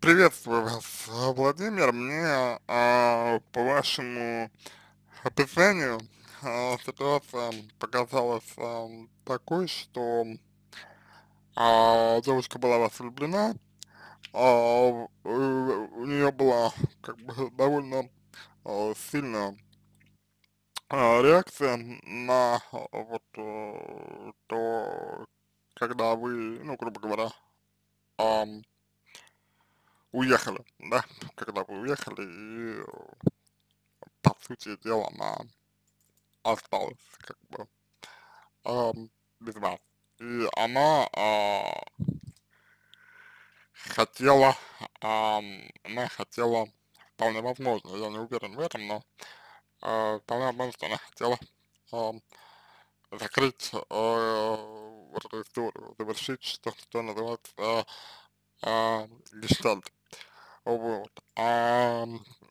Приветствую вас, Владимир. Мне, а, по вашему описанию, а, ситуация показалась а, такой, что а, девушка была вас влюблена, а, у, нее была как бы довольно а, сильная а, реакция на а, вот э, то, когда вы, ну, грубо говоря, ам, уехали, да, когда вы уехали, и, э, по сути дела, она осталась, как бы, ам, без вас. И она а, хотела, ам, она хотела, вполне возможно, я не уверен в этом, но а, вполне возможно, она хотела ам, закрыть э, вот эту историю, завершить, что, что называется, а, а, гештальт. Вот. А,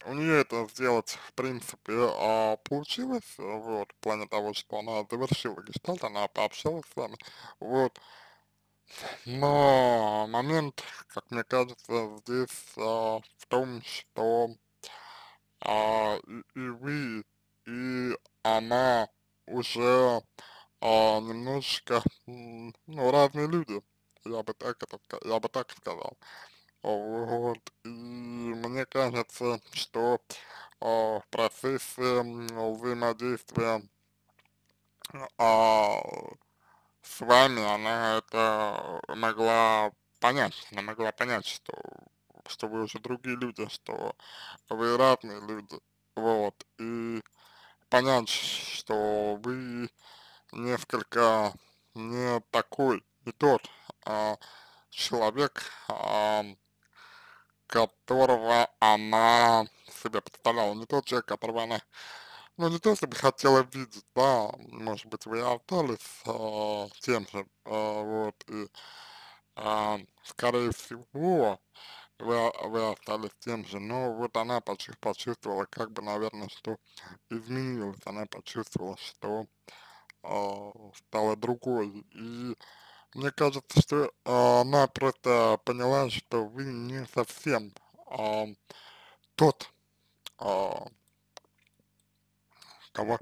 у нее это сделать, в принципе, а, получилось, вот, в плане того, что она завершила гештальт, она пообщалась с вами, вот. Но момент, как мне кажется, здесь а, в том, что а, и, и вы, и она уже а, немножечко, ну, разные люди, я бы так это, я бы так сказал. Вот, и мне кажется, что а, в процессе взаимодействия а, с вами она это могла понять, она могла понять, что, что вы уже другие люди, что вы разные люди, вот, и понять, что вы несколько не такой, не тот а, человек, а, которого она себе представляла, не тот человек, которого она, ну, не то чтобы хотела видеть, да, может быть, вы остались а, тем же, а, вот, и, а, скорее всего, вы, вы остались тем же, но вот она почу- почувствовала, как бы, наверное, что изменилась, она почувствовала, что а, стала другой, и мне кажется, что а, она просто поняла, что вы не совсем а, тот, а, кого,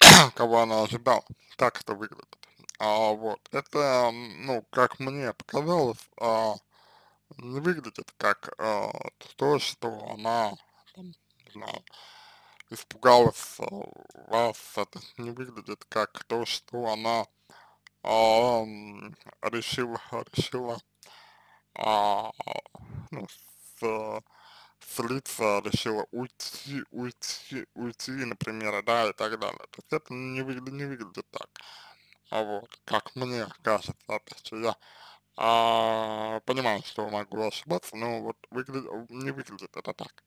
кого она ожидала. Так это выглядит. А, вот. Это, ну, как мне показалось, а, не выглядит как а, то, что она, там, не знаю, испугалась а, вас. Это не выглядит как то, что она а, решила, решила а, ну, с, слиться, решила уйти, уйти, уйти, например, да, и так далее. То есть это не выглядит, не выглядит так. А вот, как мне кажется, опять же, я а, понимаю, что могу ошибаться, но вот выглядит, не выглядит это так.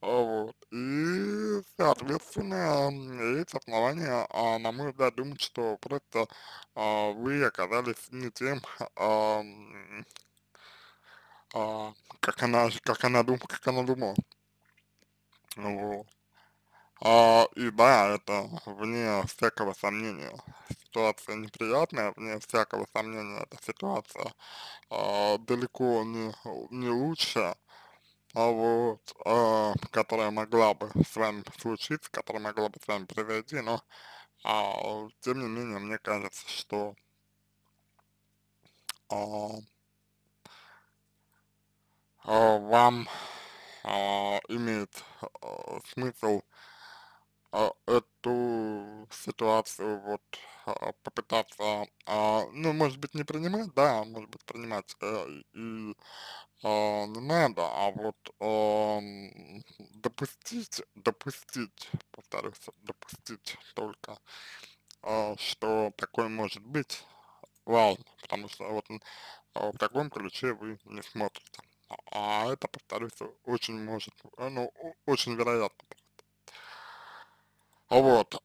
Вот. И, соответственно, есть основания, а, на мой взгляд, думать, что просто а, вы оказались не тем, а, а, как она, как она дум, как она думала. Вот. А, и да, это вне всякого сомнения. Ситуация неприятная, вне всякого сомнения, эта ситуация а, далеко не, не лучшая, а вот, а, которая могла бы с вами случиться, которая могла бы с вами произойти, но а, тем не менее, мне кажется, что а, а, вам а, имеет а, смысл эту ситуацию вот а, попытаться, а, ну, может быть, не принимать, да, может быть, принимать э, и а, не надо, а вот допустить, допустить, повторюсь, допустить только, а, что такое может быть, важно, потому что вот а, в таком ключе вы не смотрите. А а это, повторюсь, очень может, э, ну, очень вероятно. Вот.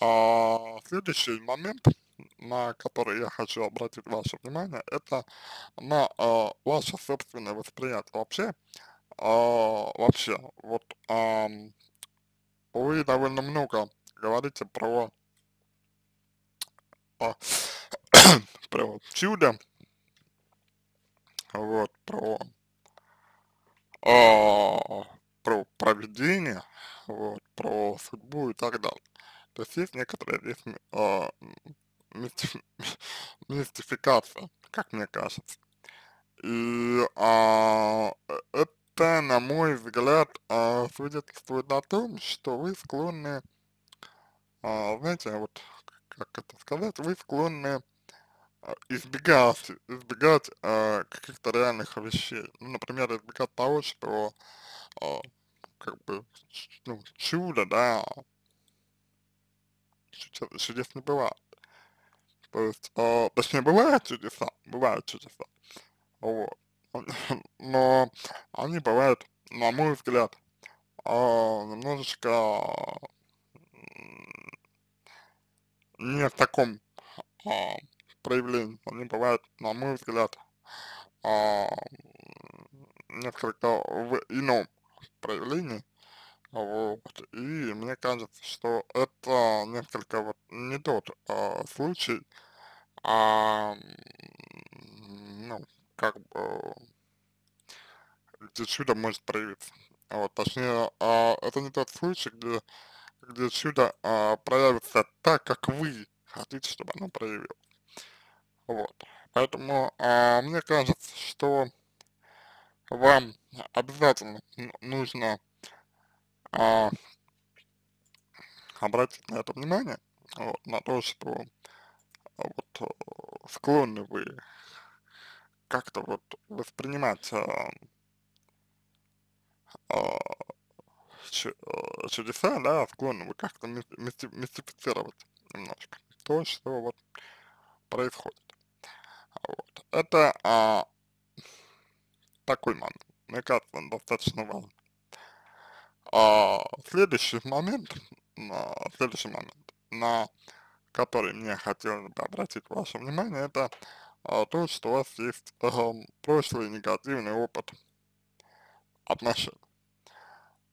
А, следующий момент, на который я хочу обратить ваше внимание, это на а, ваше собственное восприятие. Вообще, а, вообще, вот а, вы довольно много говорите про, а, про чудо, вот, про, а, про проведение, судьбу и так далее. То есть есть некоторая здесь э, мисти, мистификация, как мне кажется. И а, это, на мой взгляд, а, свидетельствует о том, что вы склонны, а, знаете, вот как это сказать, вы склонны а, избегать, избегать а, каких-то реальных вещей. Ну, например, избегать того, что а, как бы ну, чудо, да, чудес не бывает. То есть, э, точнее, бывают чудеса, бывают чудеса, вот. Но они бывают, на мой взгляд, э, немножечко не в таком э, проявлении. Они бывают, на мой взгляд, э, несколько в ином проявлении. Вот. И мне кажется, что это несколько вот не тот э, случай, а, ну, как бы, где чудо может проявиться. Вот, точнее, э, это не тот случай, где, где чудо э, проявится так, как вы хотите, чтобы оно проявилось. Вот. Поэтому э, мне кажется, что вам обязательно нужно а, обратить на это внимание, вот, на то, что а, вот э, склонны вы как-то вот воспринимать а, а, э, чудеса, да, склонны вы как-то мисти мистифицировать немножко то, что вот происходит. Вот. Это а, такой момент, мне кажется, он достаточно важен. А, следующий момент, а, следующий момент, на который мне хотелось бы обратить ваше внимание, это а, то, что у вас есть а, прошлый негативный опыт отношений.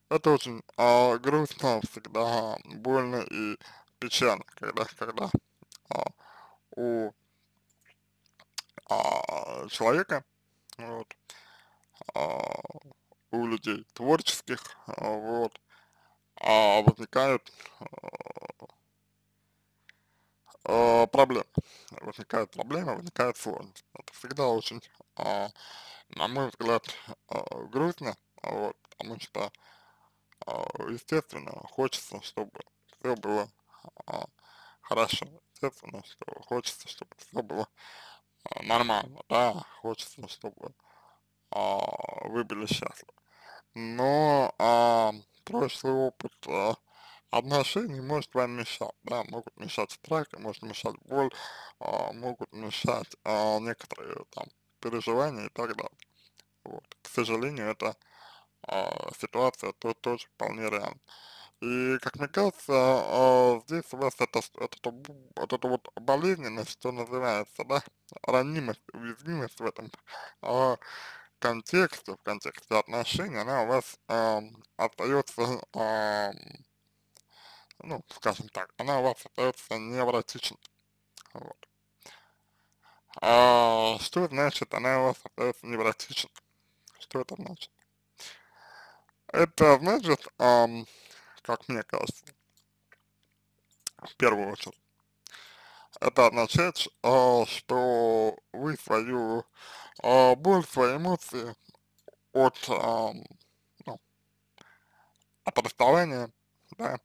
Это очень а, грустно, всегда больно и печально, когда, когда а, у а, человека вот, у людей творческих, а, вот, а возникают а, проблемы, возникают проблемы, возникают сложности. Это всегда очень, а, на мой взгляд, а, грустно, вот, потому что, а, естественно, хочется, чтобы все было а, хорошо, естественно, что хочется, чтобы все было а, нормально, да, хочется, чтобы а, вы были счастливы. Но а, прошлый опыт а, отношений может вам мешать, да, могут мешать страхи, может мешать боль, а, могут мешать а, некоторые там переживания и так далее. Вот. К сожалению, эта а, ситуация то, тоже вполне реальна. И, как мне кажется, а, здесь у вас это, это, вот эта вот болезненность, что называется, да, ранимость, уязвимость в этом, а, контексте, в контексте отношений, она у вас э, остается, э, ну, скажем так, она у вас остается невротичной. Вот. А, что значит она у вас остается невротичной? Что это значит? Это значит, э, как мне кажется, в первую очередь, это означает, э, что вы свою э, боль, свои эмоции от, э, ну, от расставания, да,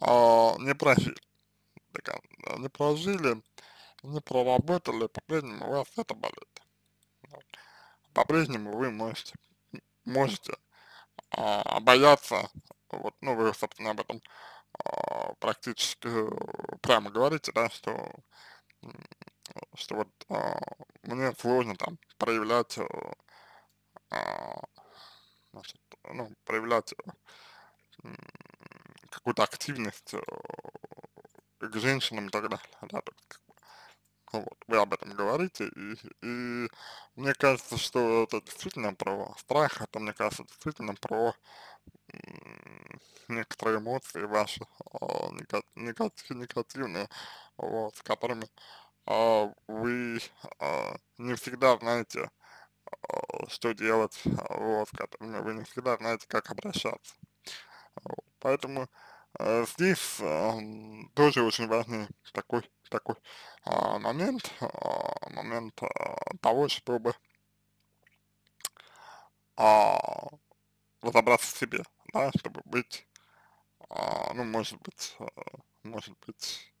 э, не прожили, не прожили, не проработали, по-прежнему у вас это болит. По-прежнему вы можете, можете э, бояться, вот, ну, вы, собственно, об этом э, практически прямо говорите, да, что что вот а, мне сложно там проявлять, а, значит, ну, проявлять какую-то активность э, к женщинам и так далее, да, то ну вот, вы об этом говорите, и, и мне кажется, что это действительно про страх, это, мне кажется, действительно про некоторые эмоции ваши, а, негативные, вот, с которыми а, вы а, не всегда знаете, а, что делать, вот, с которыми вы не всегда знаете, как обращаться. Поэтому э, здесь тоже очень важный такой, такой момент, э, момент того, чтобы э, разобраться в себе, да, чтобы быть, ну, может быть, может быть,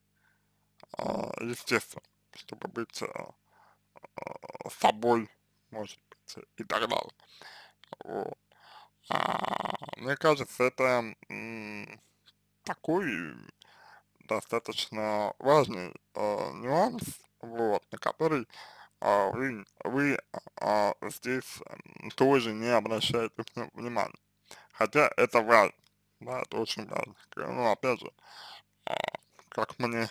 естественно, чтобы быть э, э, собой, может быть, и так далее. Вот. А, мне кажется, это такой достаточно важный э, нюанс, вот, на который э, вы, вы э, здесь тоже не обращаете вни- внимания. Хотя это важно, да, это очень важно. Ну, опять же, а, как мне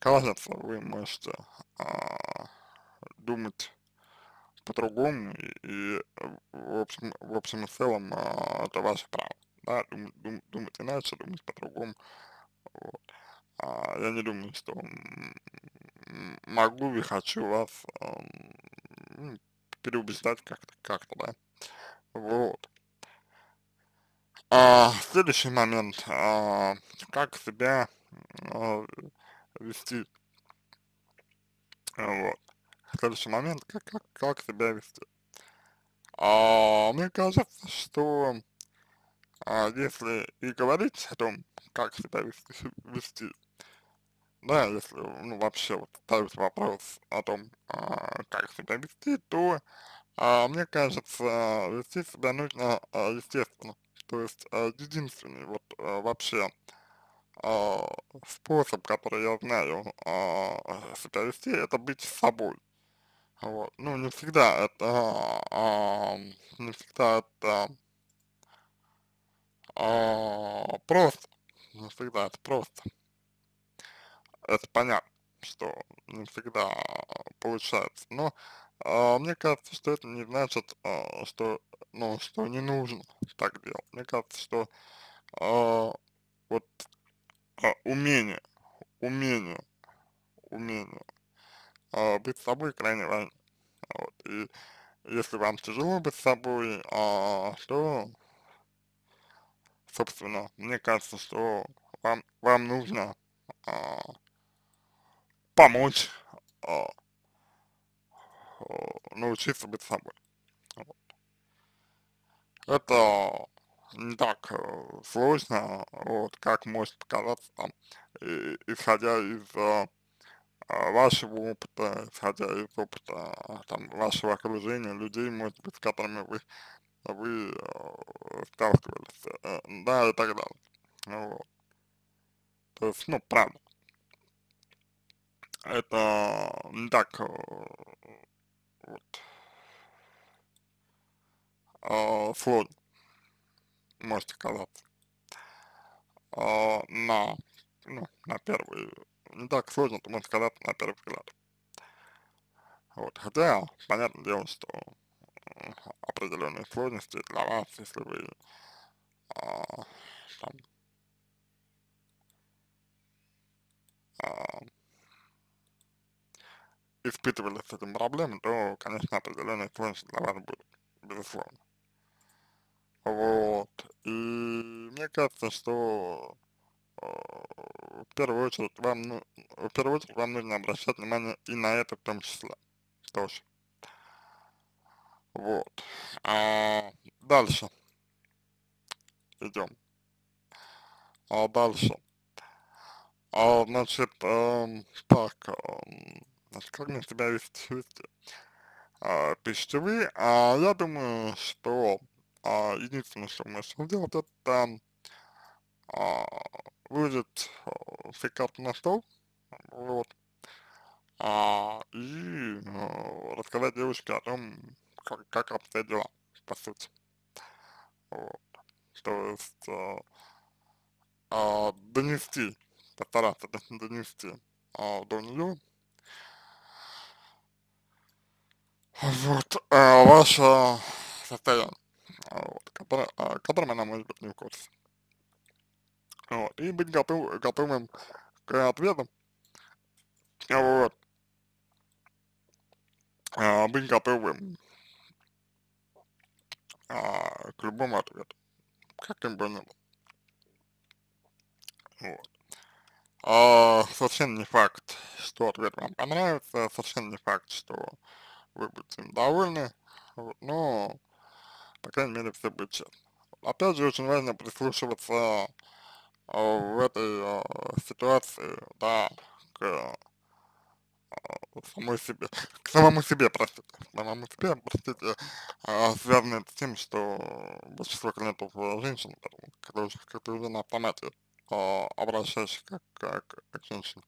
кажется, вы можете а, думать по-другому, и, и, в общем, в общем и целом, а, это ваше право, да, дум, дум- думать иначе, думать по-другому, вот. А, я не думаю, что могу и хочу вас м, переубеждать как-то, как-то, да, вот. А, следующий момент, а, как себя а, вести, а, вот. Следующий момент, как, как, как себя вести. А, мне кажется, что а, если и говорить о том, как себя вести, вести, да, если, ну, вообще вот ставить вопрос о том, а, как себя вести, то, а, мне кажется, вести себя нужно, а, естественно. То есть, а, единственный вот а, вообще способ, который я знаю а, себя вести, это быть собой. Вот. Ну, не всегда это, а, не всегда это а, просто, не всегда это просто. Это понятно, что не всегда получается, но а, мне кажется, что это не значит, а, что, ну, что не нужно так делать. Мне кажется, что а, вот а, умение, умение, умение а, быть собой крайне важно. Вот. И если вам тяжело быть собой, а, то, собственно, мне кажется, что вам, вам нужно а, помочь а, научиться быть собой. Вот. Это не так э, сложно, вот, как может показаться там, и- исходя из э, вашего опыта, исходя из опыта а, там вашего окружения, людей, может быть, с которыми вы, вы э, сталкивались, э, да, и так далее. Ну Вот. То есть, ну, правда, это не так э, вот, э, сложно, может казаться, а, на, ну, на первый, не так сложно, это можно сказать, на первый взгляд. Вот. Хотя, понятное дело, что определенные сложности для вас, если вы а, там, а, испытывали с этим проблемы, то, конечно, определенные сложности для вас будут, безусловно. Вот. И мне кажется, что э, в первую очередь вам, ну, в первую очередь вам нужно обращать внимание и на это в том числе тоже. Вот. А, дальше идем. А дальше. А, значит, эм, так, эм, значит, как мне себя вести, вести? А, пищевые, а я думаю, что а, единственное, что мы можем сделать, это а, выложить все карты на стол, вот, а, и а, рассказать девушке о том, как, как обстоят дела, по сути. Вот. То есть а, а, донести, постараться дон- донести а, до нее вот а, ваше состояние, вот, которое, а, которым она может быть не в курсе. Вот, и быть готов, готовым к ответам, вот, а, быть готовым а, к любому ответу, каким бы ни был. Вот. А, совершенно не факт, что ответ вам понравится, совершенно не факт, что вы будете им довольны, вот, но, по крайней мере, все будет честно. Опять же, очень важно прислушиваться а, в этой а, ситуации, да, к а, самой себе, к самому себе, простите, к самому себе, простите, а, связано с тем, что большинство клиентов женщин, которые, которые уже на автомате а, обращаешься как, как, как женщина,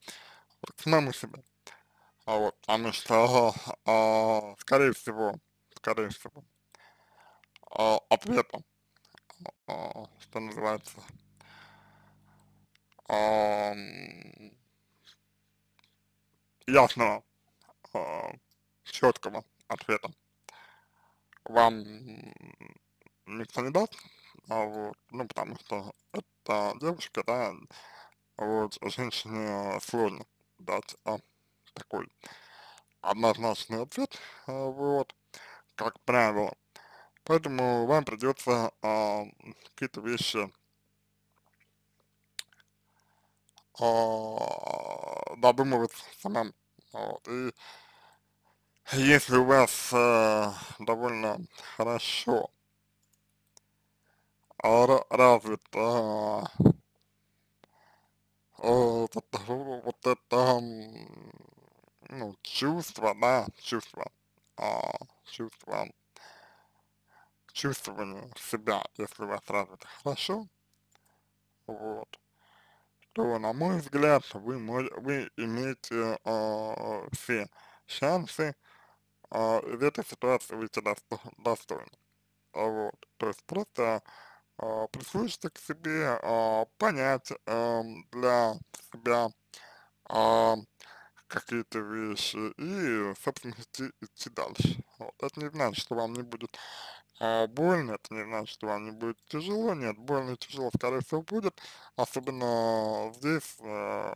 к самому себе. А вот, потому что, а, скорее всего, скорее всего, а, ответом, а, что называется, а, ясного, а, четкого ответа вам никто не даст, а вот, ну, потому что это девушка, да, вот, женщине сложно дать а, такой однозначный ответ, а, вот, как правило. Поэтому вам придется а, какие-то вещи а, додумывать самим. Вот, и если у вас а, довольно хорошо развит а, вот вот это ну, чувство, да, чувство, а, чувство, чувствование себя, если у вас развито хорошо, вот, то, на мой взгляд, вы, вы имеете э, все шансы э, из этой ситуации выйти досто достойно. Вот. То есть просто э, прислушаться к себе, э, понять э, для себя э, какие-то вещи и, собственно, идти, идти дальше. Вот. Это не значит, что вам не будет а, больно, это не значит, что вам не будет тяжело, нет, больно и тяжело, скорее всего, будет, особенно здесь, э,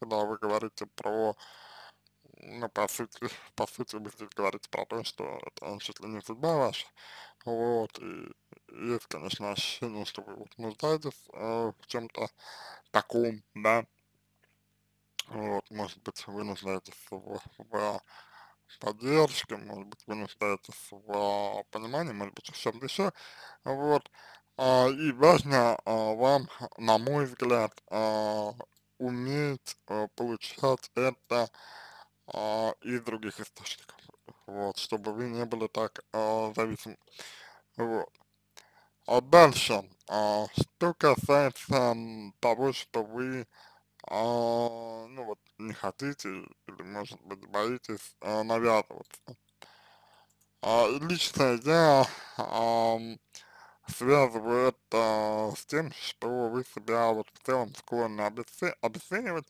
когда вы говорите про, ну, по сути, по сути, вы здесь говорите про то, что это чуть ли не судьба ваша, вот, и есть, конечно, ощущение, что вы вот нуждаетесь э, в чем-то таком, да, вот, может быть, вы нуждаетесь в, в поддержке, может быть, вы нуждаетесь в понимании, может быть, в чем-то еще, вот, а, и важно а, вам, на мой взгляд, а, уметь а, получать это из других источников, вот, чтобы вы не были так зависимы, вот. А дальше, что касается того, что вы ну вот не хотите или может быть боитесь а, навязываться. А, лично я а, связываю это с тем, что вы себя вот в целом склонны обесценивать,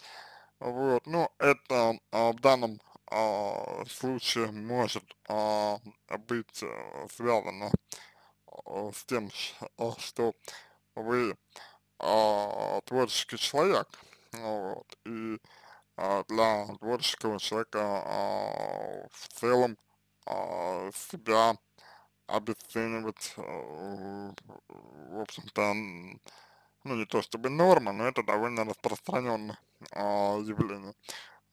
вот, ну это а, в данном а, случае может а, быть а, связано а, с тем, что вы а, творческий человек, вот, и а, для творческого человека а, в целом а, себя обесценивать, а, в общем-то, ну не то чтобы норма, но это довольно распространенное а, явление.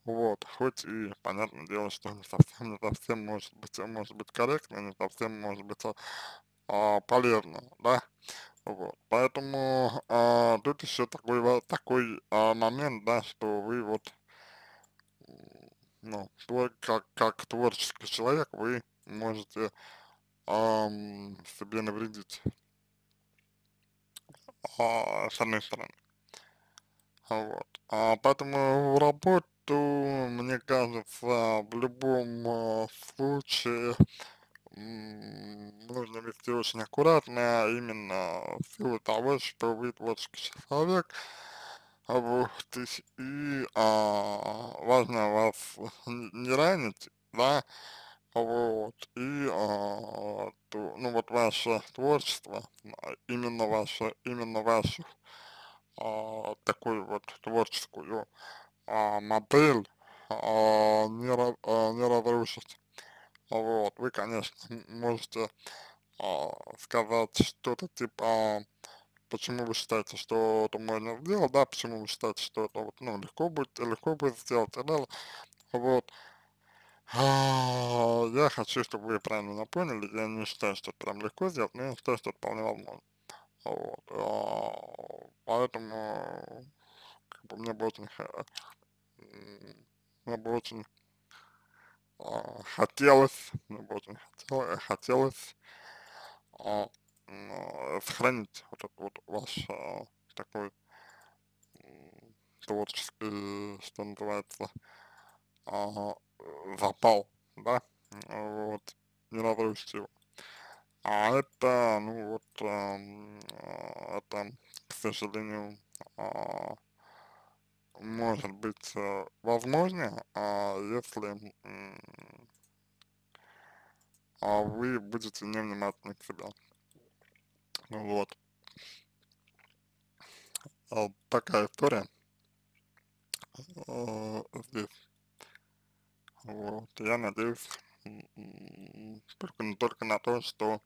Вот, хоть и понятное дело, что не совсем, не совсем может быть, может быть корректно, не совсем может быть а, полезно, да. Вот, поэтому а, тут еще такой, такой а, момент, да, что вы вот, ну, твой, как, как творческий человек, вы можете а, себе навредить, а, с одной стороны. Вот. А, поэтому работу, мне кажется, в любом а, случае нужно вести очень аккуратно, именно в силу того, что вы творческий человек, вот, и, а, важно вас не ранить, да, вот, и, а, то, ну, вот ваше творчество, именно ваше, именно вашу, а, такую вот творческую а, модель а, не, а, не разрушить. Вот, вы, конечно, можете а, сказать что-то типа почему вы считаете, что это можно сделать, да, почему вы считаете, что это вот, ну, легко будет, легко будет сделать и так далее, вот. А, я хочу, чтобы вы правильно поняли, я не считаю, что это прям легко сделать, но я считаю, что это вполне возможно. Вот, а, поэтому, как бы, мне бы очень, мне бы очень хотелось, мне бы очень хотел, хотелось а, а, сохранить вот этот вот ваш а, такой творческий, что называется, запал, да, вот, не разрушить его. А это, ну вот, э, это, к сожалению, э, может быть э, возможно, э, если э, вы будете невнимательны к себе. Вот. Вот такая история э, здесь. Вот, я надеюсь только, только на то, что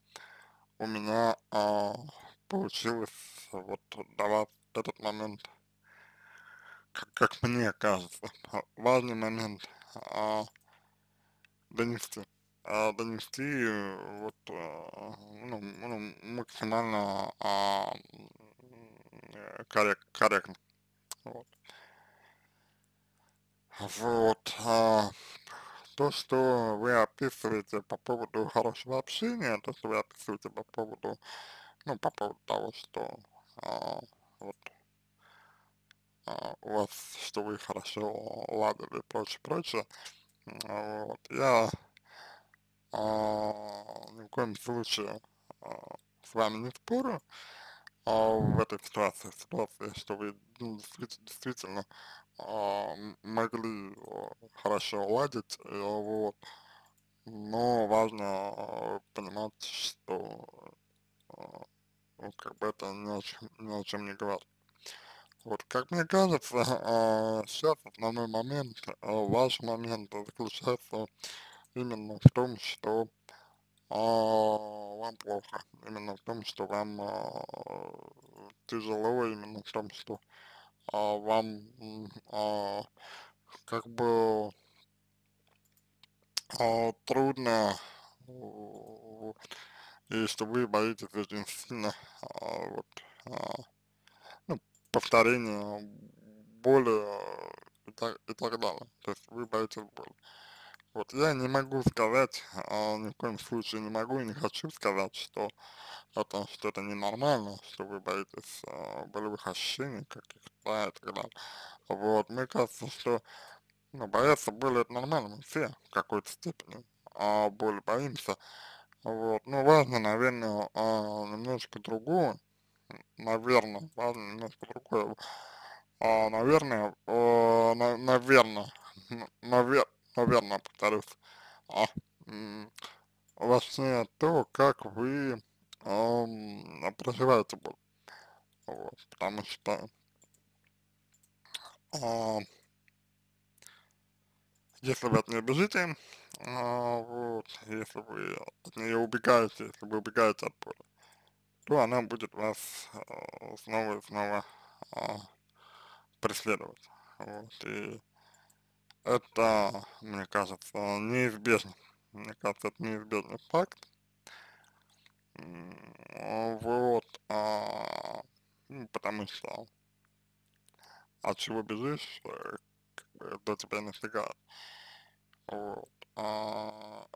у меня а, получилось вот до вас этот момент, как, как мне кажется, важный момент а, донести, а, донести вот а, ну, ну, максимально а, коррект, корректно. Вот. Вот. А, то, что вы описываете по поводу хорошего общения, то, что вы описываете по поводу, ну, по поводу того, что а, вот а, у вас, что вы хорошо ладили и прочее, прочее, вот, я а, ни в коем случае а, с вами не спорю, а в этой ситуации, ситуации, что вы ну, действительно а, могли а, хорошо ладить, э, вот, но важно а, понимать, что а, ну, как бы это ни о чем, ни о чем не говорит. Вот, как мне кажется, а, сейчас основной момент, а, ваш момент заключается именно в том, что а, вам плохо, именно в том, что вам а, тяжело, именно в том, что а, вам как бы трудно и что вы боитесь очень сильно вот, повторения боли и так, и так далее. То есть вы боитесь боли. Вот я не могу сказать, а, ни в коем случае не могу и не хочу сказать, что это что это ненормально, что вы боитесь а, болевых ощущений каких-то и так далее. Вот, мне кажется, что ну, бояться боли это нормально, мы все в какой-то степени а, боли боимся. Вот, ну важно, наверное, а, немножко другое, наверное, важно немножко другое, а, наверное, а, на, наверное, навер, наверное, повторюсь, а, важнее то, как вы а, проживаете боль. Вот, потому что а, если вы от нее бежите, а, вот, если вы от нее убегаете, если вы убегаете от боли, то она будет вас а, снова и снова а, преследовать. Вот, и это, мне кажется, неизбежно. Мне кажется, это неизбежный факт. Вот, а, ну, потому что от чего бежишь, э, до тебя не стигает. Вот. А,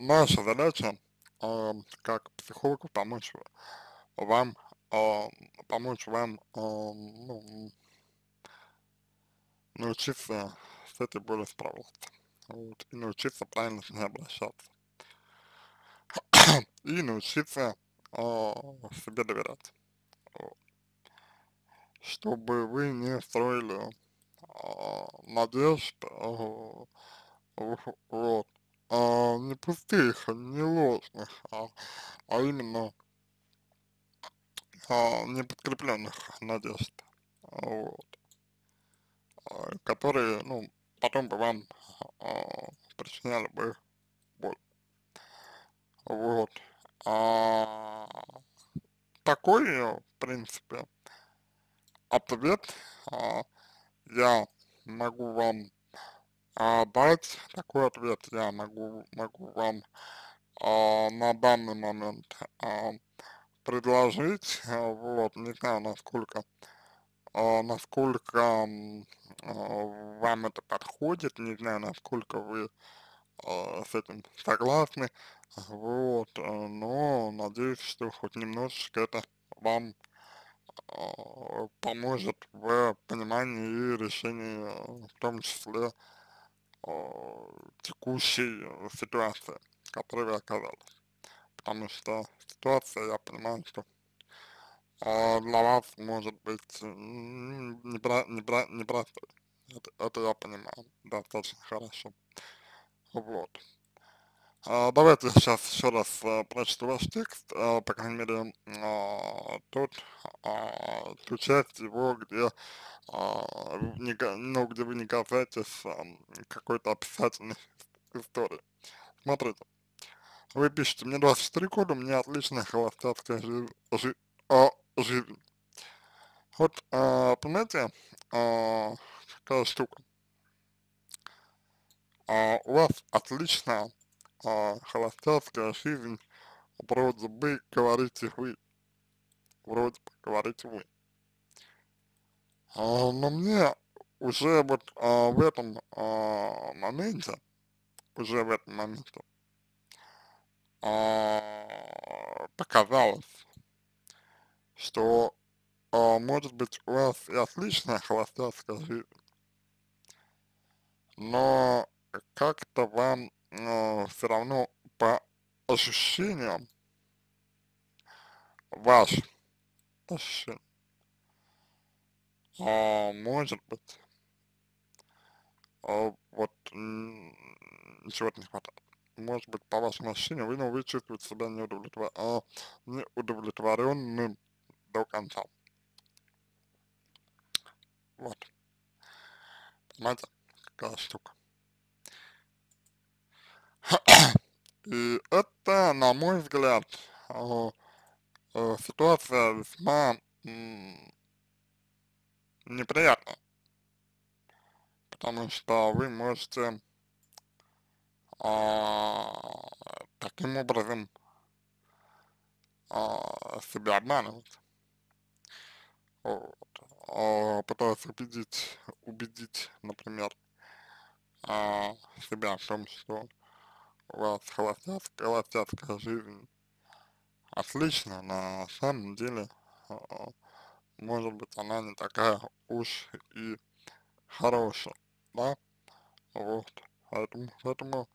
наша задача а, как психологу помочь вам, а, помочь вам а, ну, научиться с этой болью справляться. Вот, и научиться правильно с ней обращаться. и научиться э, себе доверять. Вот. Чтобы вы не строили э, надежд, э, вот, э, не пустых, не ложных, а, а именно э, неподкрепленных надежд, вот, э, которые, ну, потом бы вам э, причиняли бы боль. Вот. А, такой, в принципе, ответ а, я могу вам а, дать, такой ответ я могу, могу вам а, на данный момент а, предложить, а, вот, не знаю, насколько, а, насколько а, вам это подходит, не знаю, насколько вы а, с этим согласны, вот, э, но надеюсь, что хоть немножечко это вам а, поможет в понимании и решении, в том числе, а, текущей ситуации, в которой вы оказались. Потому что ситуация, я понимаю, что а, для вас может быть непро непростой. Это, это я понимаю достаточно хорошо. Вот. А, давайте сейчас еще раз а, прочту ваш текст, а, по крайней мере, а, тот, ту часть его, где, ну, где вы не касаетесь какой-то описательной истории. Смотрите, вы пишете, мне 24 года, у меня отличная холостяцкая жизнь, жи, а, жизнь. Вот, а, понимаете, а, какая штука, а, у вас отличная а, холостяцкая жизнь, вроде бы говорите вы, вроде бы говорите вы. А, но мне уже вот а, в этом а, моменте, уже в этом моменте а, показалось, что а, может быть у вас и отличная холостяцкая жизнь, но как-то вам э, все равно по ощущениям ваш ощущение, а, может быть, а, вот чего-то не хватает. Может быть, по вашему ощущению, вы, ну, вы чувствуете себя неудовлетвор... а, неудовлетворенным до конца. Вот. Понимаете, какая штука. И это, на мой взгляд, э, э, ситуация весьма неприятная, потому что вы можете а, таким образом а, себя обманывать, вот, а, пытаясь убедить, убедить, например, себя в том, что у вас холостяцкая, холостяцкая жизнь. Отлично, на самом деле, а, может быть, она не такая уж и хорошая, да, вот, поэтому, поэтому,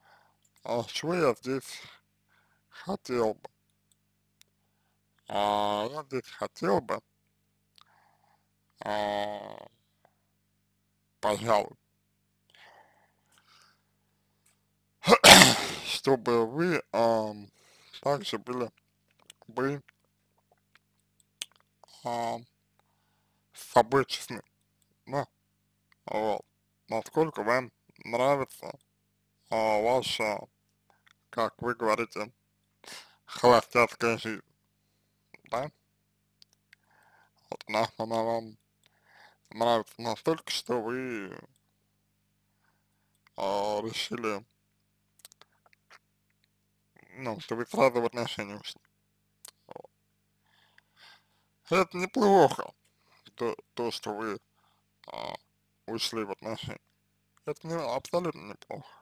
а, чего я здесь хотел бы, а, я здесь хотел бы, а, пожалуй, чтобы вы а, также были бы а, с собой честны, да, вот, насколько вам нравится а, ваша, как вы говорите, холостяцкая жизнь, да, вот она, она вам нравится настолько, что вы а, решили ну, что вы сразу в отношения ушли. Вот. Это неплохо, то, то что вы а, ушли в отношения. Это не, абсолютно неплохо.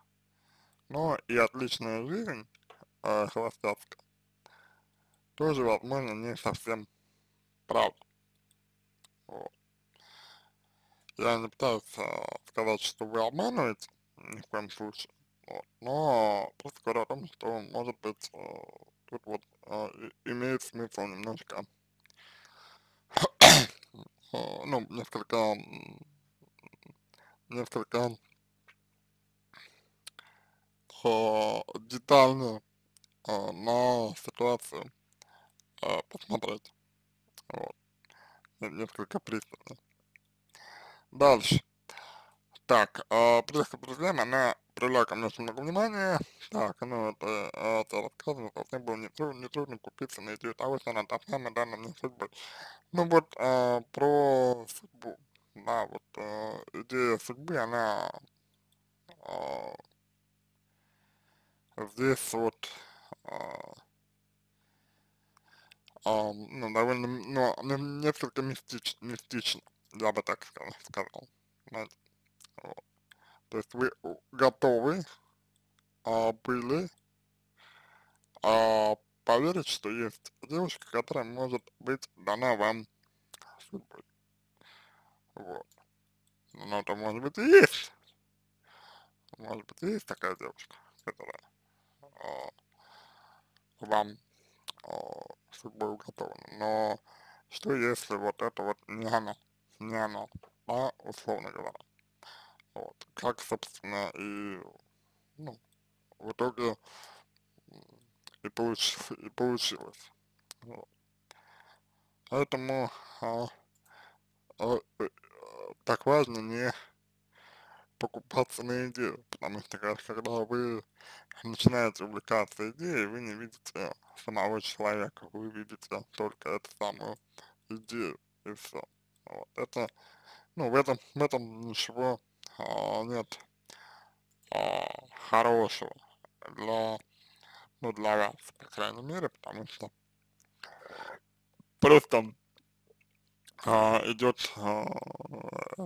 Но и отличная жизнь а, холостяцкая тоже, возможно, не совсем правда. Вот. Я не пытаюсь а, сказать, что вы обманываете, ни в коем случае. Вот. Но просто говорю о том, что может быть э, тут вот э, имеет смысл немножко, э, ну, несколько, несколько детально на ситуацию посмотреть. Вот. Несколько пристально. Дальше. Так, э, проблема, она привлекла ко мне очень много внимания, так, ну, это, это рассказано, что мне было нетрудно, нетрудно купиться на идею того, что она должна на данной мне судьбы. Ну вот, э, про судьбу, да, вот, э, идея судьбы, она э, здесь вот, э, э, ну, довольно, ну, ну, несколько мистич, мистично, я бы так сказал, сказал, вот. То есть вы готовы а, были а, поверить, что есть девушка, которая может быть дана вам судьбой. Вот. Но это может быть и есть. Может быть есть такая девушка, которая а, вам а, судьбой уготована. Но что если вот это вот не она, не она, а условно говоря. Вот. Как, собственно, и, ну, в итоге и, получ, и получилось. Вот. Поэтому а, а, э, так важно не покупаться на идею, потому что когда вы начинаете увлекаться идеей, вы не видите самого человека, вы видите только эту самую идею и все. Вот. Это, ну, в этом, в этом ничего а, нет а, хорошего для, ну, для вас, по крайней мере, потому что просто а, идет а,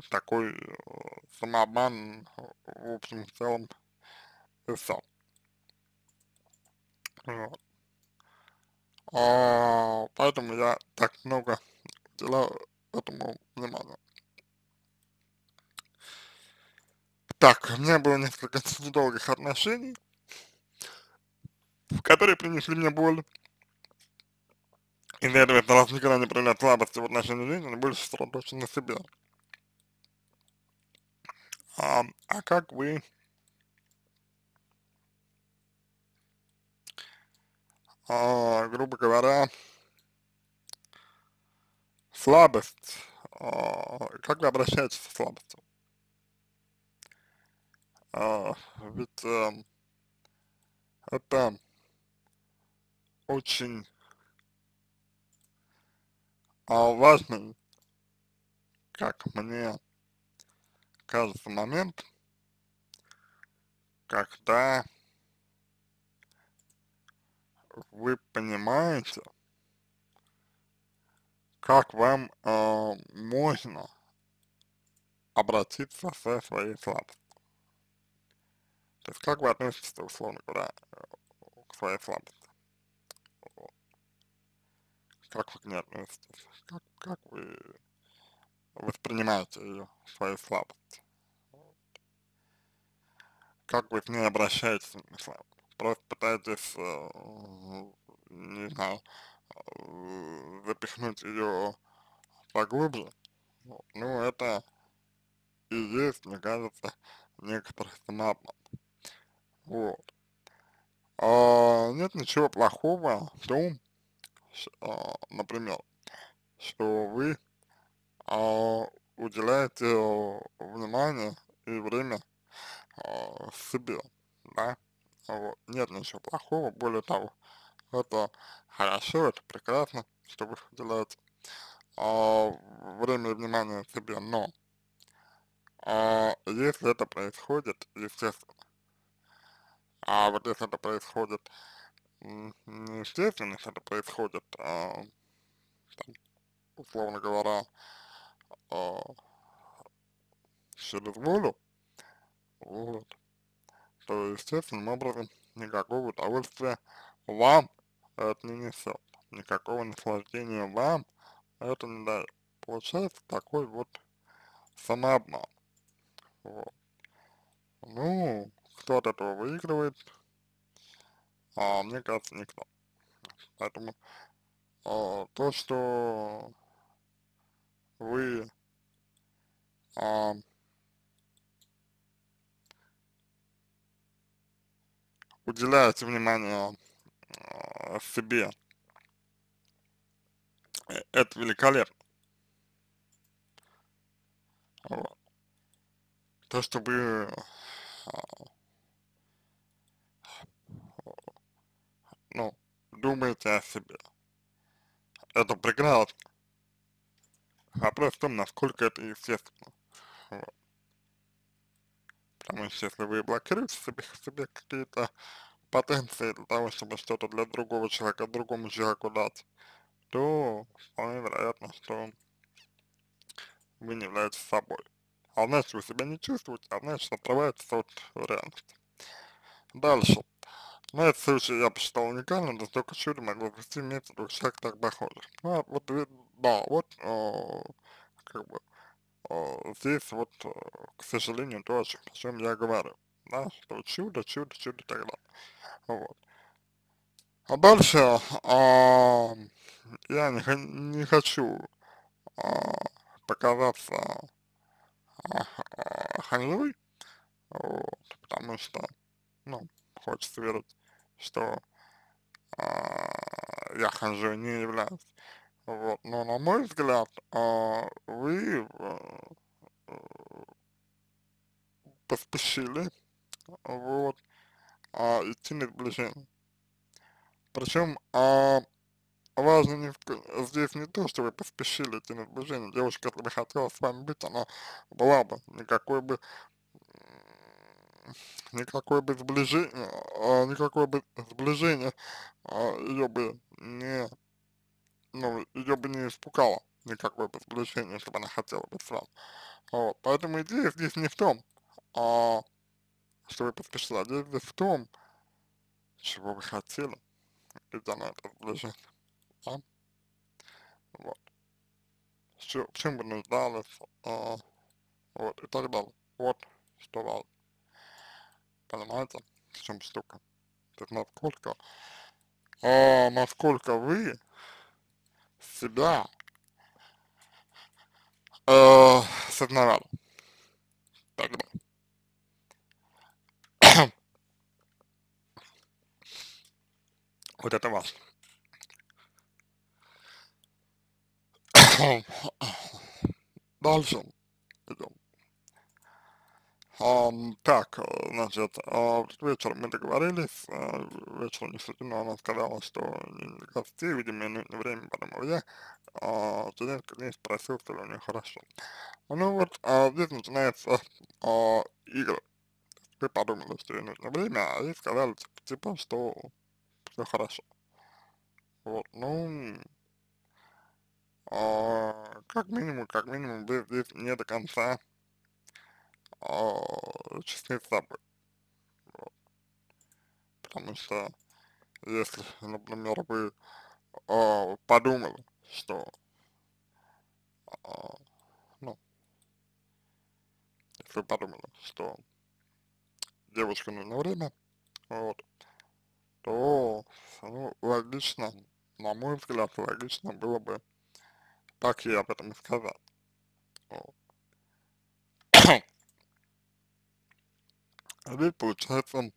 такой а, самообман, в общем, в целом, и все. Вот. А, поэтому я так много уделяю этому внимания. Так, у меня было несколько недолгих отношений, которые принесли мне боль. Из-за этого я старался никогда не проявлять слабости в отношении женщины, больше сосредоточен на себе. А, а как вы а, грубо говоря, слабость, а, как вы обращаетесь со слабостью? А, ведь а, это очень а, важный, как мне кажется, момент, когда вы понимаете, как вам э, можно обратиться со своей слабостью. То есть как вы относитесь, условно говоря, к своей слабости? Как вы к ней относитесь? Как, как вы воспринимаете ее, свою слабость? Как вы к ней обращаетесь, просто пытаетесь, э, не знаю, э, запихнуть ее поглубже, ну, это и есть, мне кажется, некоторый самообман. Вот. А, нет ничего плохого в том, а, например, что вы а, уделяете внимание и время а, себе, да, вот. нет ничего плохого, более того, это хорошо, это прекрасно, что вы уделяете а, время и внимание себе, но а, если это происходит, естественно, а вот если это происходит, естественно, если это происходит, а, там, условно говоря, а, через волю, вот, то естественным образом никакого удовольствия вам это не несет, никакого наслаждения вам это не дает. Получается такой вот самообман. Вот. Ну, кто от этого выигрывает, а, мне кажется, никто. Поэтому а, то, что вы а, уделяете внимание а, себе, э, это великолепно. Вот. То, что вы а, думаете о себе. Это прекрасно. Вопрос в том, насколько это естественно. Вот. Потому что если вы блокируете себе, себе какие-то потенции для того, чтобы что-то для другого человека, другому человеку дать, то вполне вероятно, что вы не являетесь собой. А значит, вы себя не чувствуете, а значит, отрываетесь от реальности. Дальше. На этот случай я посчитал уникальным, да только чудо могло вести вместе двух человек так похожих. Ну, а вот, да, вот, э, как бы, э, здесь вот, э, к сожалению, то, о чем я говорю, да, что чудо, чудо, чудо и так далее. Вот. А дальше, э, я не, не хочу э, показаться ханжой, вот, потому что, ну, хочется верить, что э, я ханжой не являюсь. Вот, но на мой взгляд, э, вы э, поспешили, вот, э, идти на сближение. Причем, э, важно не в, здесь не то, что вы поспешили идти на сближение. Девушка, бы хотела с вами быть, она была бы, никакой бы, никакой бы сближение, а, никакое бы сближение а, ее бы не, ну, ее бы не испугало, никакое бы сближение, если бы она хотела быть с. Вот, поэтому идея здесь не в том, а, что вы поспешили, а здесь в том, чего вы хотели, идя на это сближение да, вот, Все, чем бы нуждались, а, вот, и так далее, вот, что важно, понимаете, в чем штука, то есть насколько, а, насколько вы себя э, осознавали, так далее. вот это важно. Дальше. Um, так, значит, uh, вечером мы договорились, uh, вечером действительно она сказала, что гостей, видимо, не время, потому я uh, через несколько дней спросил, что ли у нее хорошо. Ну вот, uh, здесь начинается uh, игра. Вы подумали, что ей нужно время, а ей сказали, типа, типа что все хорошо. Вот, ну, а, как минимум, как минимум, вы здесь не до конца а, с собой. Вот. Потому что если, например, вы а, подумали, что, а, ну, если вы подумали, что девушке нужно время, вот, то, ну, логично, на мой взгляд, логично было бы так я об этом и сказал. Здесь получается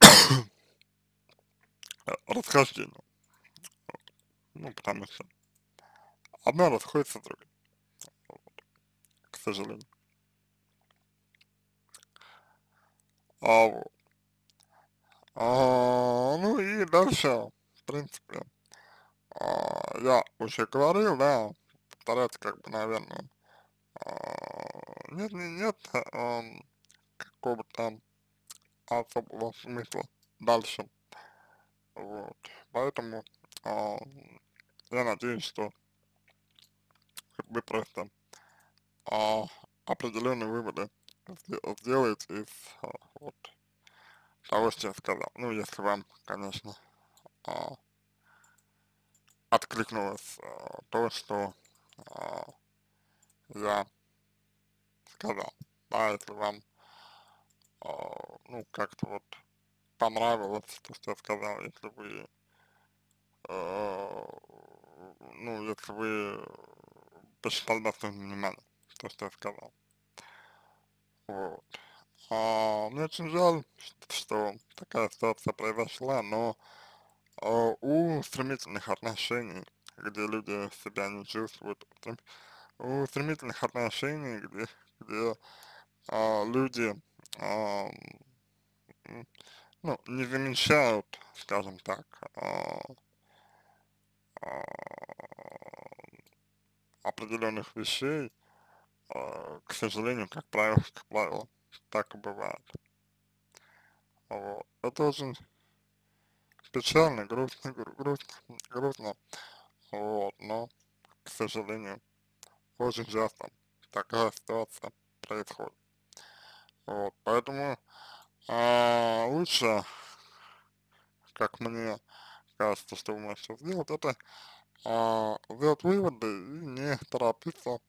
расхождение. Ну, потому что одна расходится с другой. К сожалению. А вот. А, ну и дальше, в принципе, а, я уже говорил, да, повторяться как бы, наверное, а, нет, нет, а, какого-то особого смысла дальше, вот, поэтому а, я надеюсь, что вы просто а, определенные выводы сделаете из а, вот, того, что я сказал, ну, если вам, конечно, а, откликнулось э, то, что э, я сказал. Да, если вам, э, ну, как-то вот понравилось то, что я сказал, если вы, э, ну, если вы посчитали достойным внимания то, что я сказал. Вот. А, мне очень жаль, что такая ситуация произошла, но а, у стремительных отношений, где люди себя не чувствуют, у стремительных отношений, где, где а, люди а, ну, не замечают, скажем так, а, а, определенных вещей, а, к сожалению, как правило, как правило, так и бывает. Вот. Это очень печально, грустно, гру грустно, грустно, вот, но, к сожалению, очень часто такая ситуация происходит. Вот, поэтому а, лучше, как мне кажется, что вы можете сделать, это а, сделать выводы и не торопиться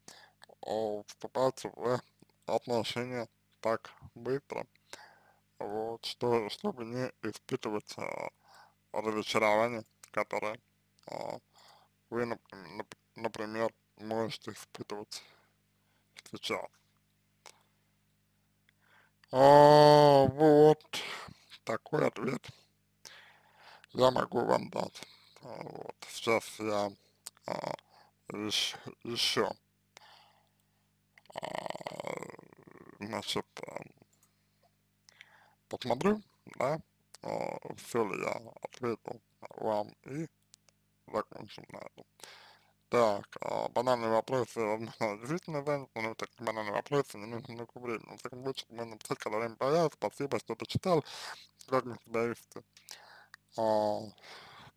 а, вступать в отношения так быстро, вот, что, чтобы не испытывать а, разочарование, которое а, вы, например, можете испытывать сейчас. А, вот такой ответ я могу вам дать. А, вот. Сейчас я а, еще, еще а, значит, а, посмотрю, да, а, все ли я ответил вам и закончим на этом. Так, банальные вопросы, возможно, действительно занят, но так банальные вопросы не нужно много времени. В таком случае можно написать, когда время появится, спасибо, что почитал, как мы себя вести. А,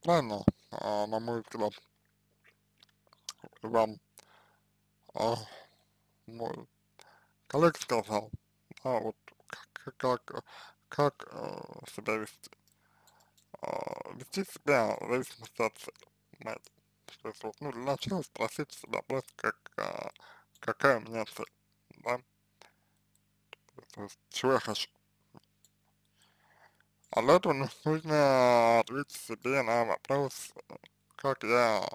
правильно, а, на мой взгляд, вам а, мой коллега сказал, а вот как, как, как а, себя вести. А, вести себя в зависимости от цели, понимаете. Вот, ну, для начала спросить себя просто, как, а, какая у меня цель, да, то есть, чего я хочу. А для этого нужно ответить себе на вопрос, как я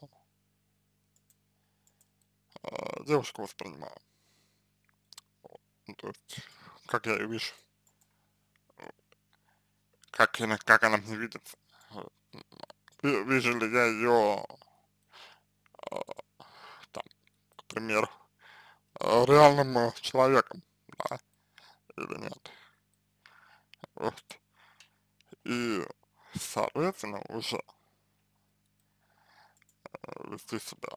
э, девушку воспринимаю. Ну, то есть, как я ее вижу, как, как она мне видится. Вижу ли я ее там, к примеру, реальным человеком, да, или нет. Вот. И, соответственно, уже э, вести себя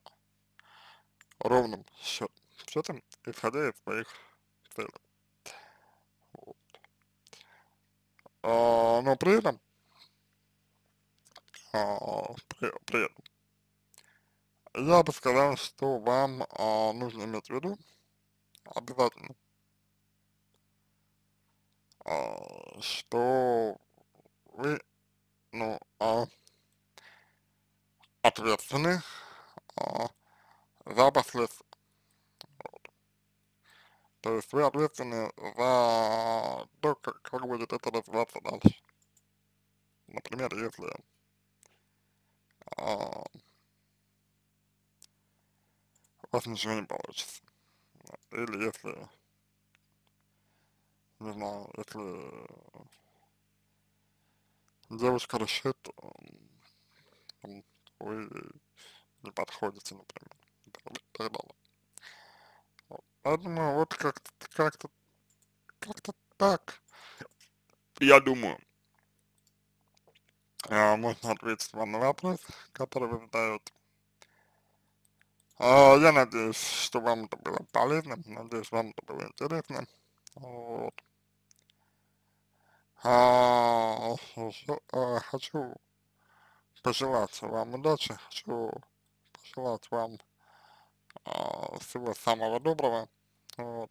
ровным счет, счетом, исходя из своих целей. Вот. А, но при этом, а, при, при этом, я бы сказал, что вам а, нужно иметь в виду обязательно, а, что вы, ну, а, ответственны а, за последствия. То есть вы ответственны за то, как, как будет это развиваться дальше. Например, если а, у вас ничего не получится. Или если, не знаю, если девушка решит, вы не подходите, например, и так далее. Поэтому вот как-то, как-то, как-то так, я думаю, можно ответить вам на вопрос, который вы задаете. А, я надеюсь, что вам это было полезно, надеюсь, вам это было интересно. Вот. А, а, хочу пожелать вам удачи, хочу пожелать вам а, всего самого доброго. Вот.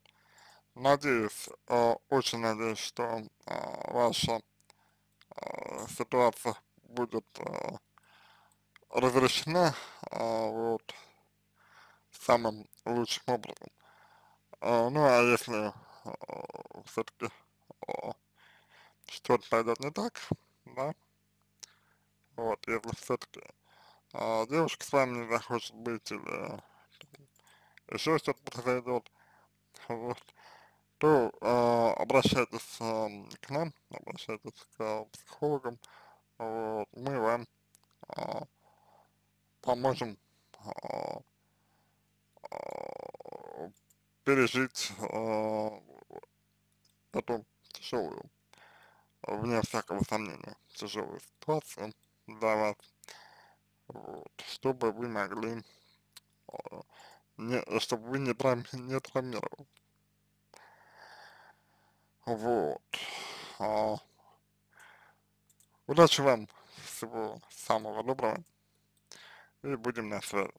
Надеюсь, очень надеюсь, что ваша ситуация будет разрешена. Вот самым лучшим образом. А, ну, а если а, все-таки а, что-то пойдет не так, да, вот, если все-таки девушка с вами не захочет быть или еще что-то произойдет, вот, то а, обращайтесь а, к нам, обращайтесь к психологам, вот, мы вам а, поможем а, пережить э, эту тяжелую вне всякого сомнения, тяжелую ситуацию для вас, вот, чтобы вы могли, э, не, чтобы вы не, травми, не травмировали. Вот. А, удачи вам, всего самого доброго, и будем на связи.